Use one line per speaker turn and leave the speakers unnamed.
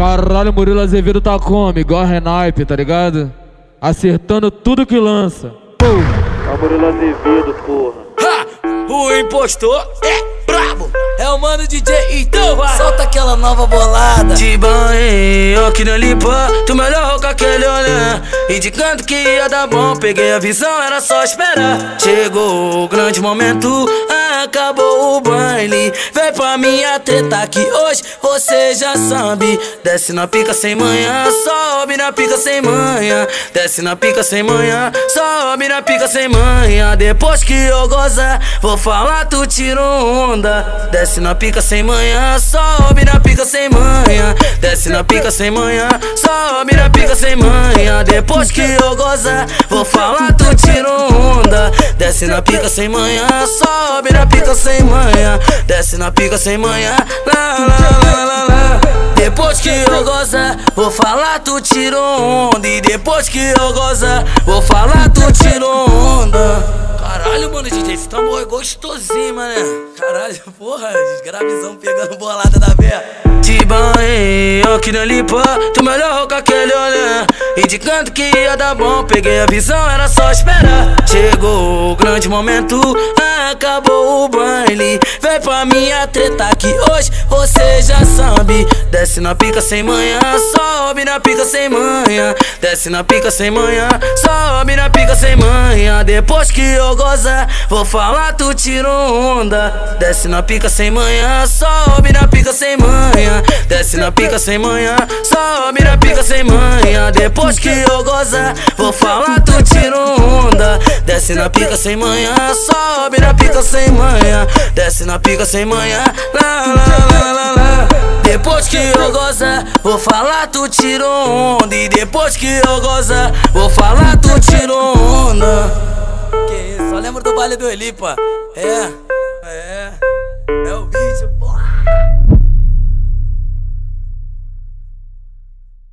Caralho, Murilo Azevedo tá como? Igual a Renaipe, tá ligado? Acertando tudo que lança. Pô.
É o Murilo Azevedo, porra.
Ha! O impostor é brabo. É o mano DJ, então vai. Solta aquela nova bolada.
De banho, aqui na lipa, tu melhor com aquele olhar. Indicando que ia dar bom, peguei a visão, era só esperar. Chegou o grande momento, acabou. Minha treta que hoje você já sabe. Desce na pica sem manhã, sobe na pica sem manhã. Desce na pica sem manhã, sobe na pica sem manhã. Depois que eu gozar, vou falar, tu tirou onda. Desce na pica sem manhã, sobe na pica sem manhã. Desce na pica sem manhã, sobe na pica sem manhã. Depois que eu gozar, vou falar, tu tirou onda. Desce na pica sem manhã, sobe na pica sem manhã. Desce na pica sem manhã, lá, lá, lá, lá, lá. Depois que eu gozar, vou falar, tu tirou onda. E depois que eu gozar, vou falar, tu tirou onda.
Caralho, mano, DJ, esse tambor é gostosinho, mano. Caralho, porra, gravizão pegando bolada da véia.
De banho, aqui na lipa, tu melhor com aquele olhar. Indicando que ia dar bom, peguei a visão, era só esperar. Grande momento, acabou o baile. Vem pra minha treta que hoje você já sabe. Desce na pica sem manhã, sobe na pica sem manhã. Desce na pica sem manhã, sobe na pica sem manhã. Depois que eu gozar, vou falar, tu tirou onda. Desce na pica sem manhã, sobe na pica sem manhã. Desce na pica sem manhã, sobe na pica sem manhã. Depois que eu gozar, vou falar, tu tirou onda. Desce na pica sem manhã, sobe na pica sem manhã. Desce na pica sem manhã, lá, lá, lá, lá, lá. Depois que eu gozar, vou falar, tu tirou onda. E depois que eu gozar, vou falar, tu tirou onda.
Que isso, só lembro do baile do Elipa. É.